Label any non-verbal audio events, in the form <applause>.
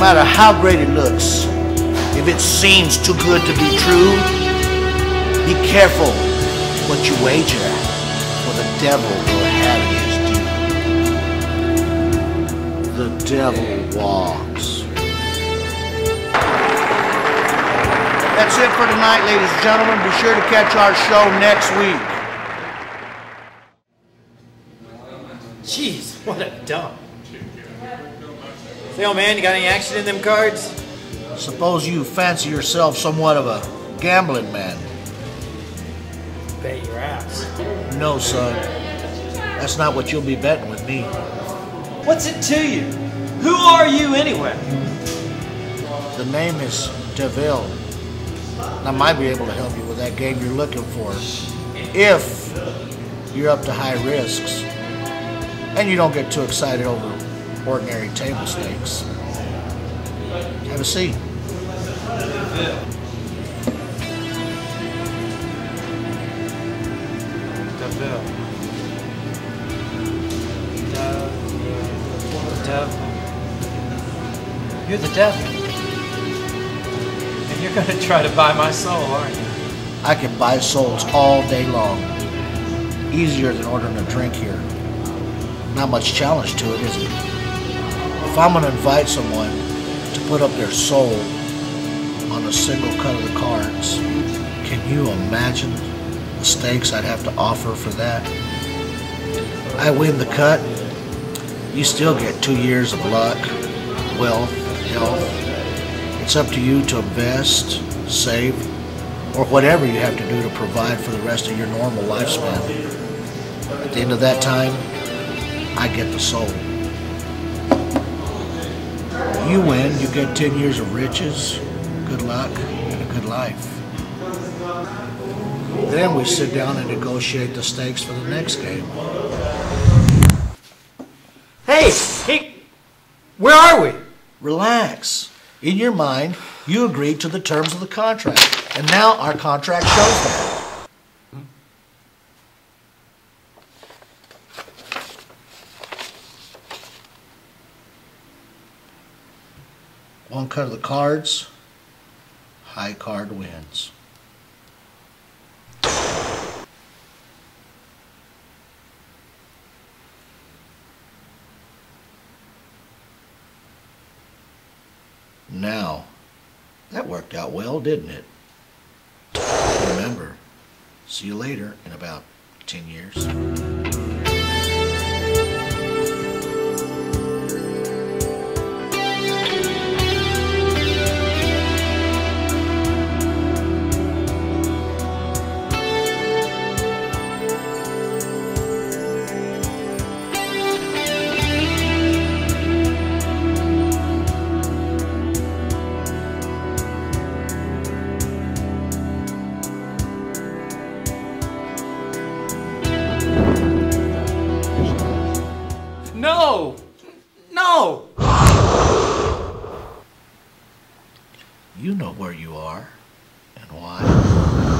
matter how great it looks, if it seems too good to be true, be careful what you wager, for the devil will have his due. The devil walks. That's it for tonight, ladies and gentlemen. Be sure to catch our show next week. Jeez, what a dump. Say, old man, you got any action in them cards? Suppose you fancy yourself somewhat of a gambling man. Bet your ass. No, son. That's not what you'll be betting with me. What's it to you? Who are you anyway? The name is Deville. I might be able to help you with that game you're looking for. If you're up to high risks. And you don't get too excited over ordinary table stakes. Have a seat. Deville. The devil. You're the devil. And you're gonna try to buy my soul, aren't you? I can buy souls all day long. Easier than ordering a drink here. Not much challenge to it, is it? If I'm going to invite someone to put up their soul on a single cut of the cards, can you imagine the stakes I'd have to offer for that? I win the cut, you still get two years of luck, wealth, health. It's up to you to invest, save, or whatever you have to do to provide for the rest of your normal lifespan. At the end of that time, I get the soul. You win, you get 10 years of riches, good luck, and a good life. Then we sit down and negotiate the stakes for the next game. Hey! Hey! Where are we? Relax. In your mind, you agreed to the terms of the contract, and now our contract shows that. One cut of the cards, high card wins. Now, that worked out well, didn't it? Remember, see you later in about 10 years. You know where you are and why. <laughs>